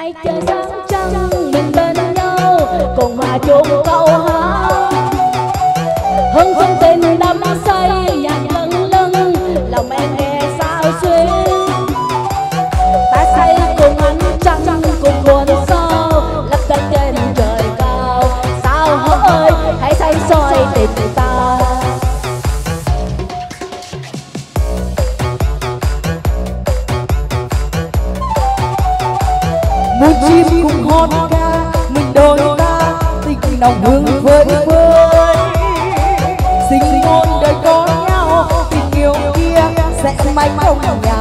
nay chờ sáng trăng mình bên nhau cùng hòa chung câu muôn chim cùng hót ca, mình đôi ta tình nồng hương với với sinh hôn đời có nhau, tình yêu kia sẽ mãi không nhau